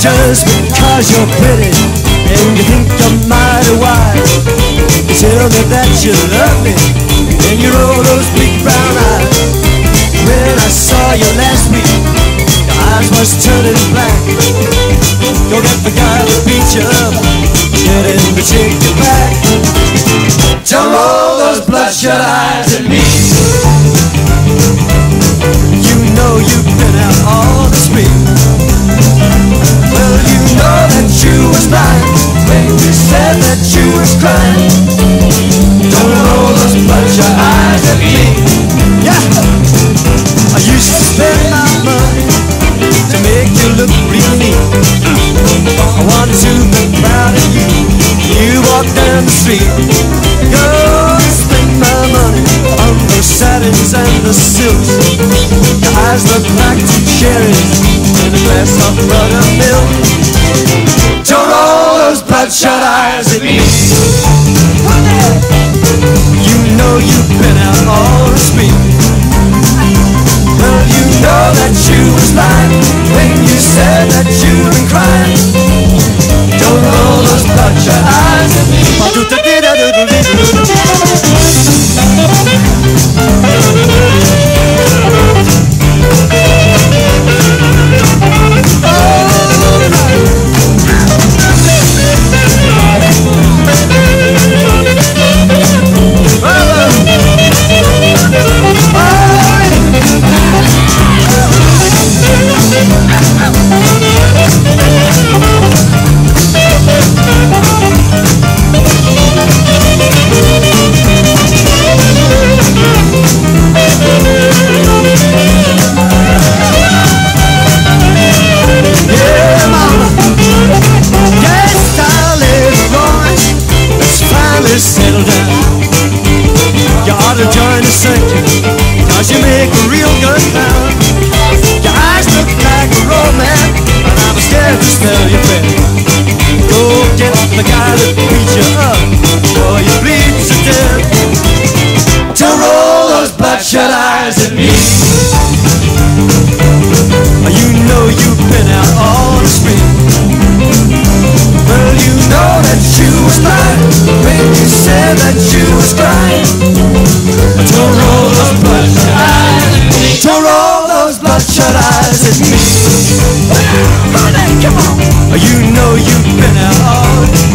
just because you're pretty and you think you're mighty wise. You tell me that you love me and you roll those big brown eyes. When I saw you last week, your eyes was turning black. Get the guy that beat you up, get him to take you back. Don't roll those bloodshot eyes Don't roll those bloodshot eyes at me. Yeah, I used to spend my money to make you look real neat. I to proud of you. You walk down the street, spend my money on satins and the silks. Your eyes look like cherries in a glass of buttermilk. Don't roll those bloodshot eyes at me. You ought to join the cause you make a real good pound. Look like a romance, and I'm scared to spell your better. Go get the guy that beat you up, or you bleed to death. To roll those bloodshot eyes at me. You know you've been out on the spree. Well, you know that you was lying when you said that you was crying. Don't roll eyes at me. Honey, come on. You know you've been out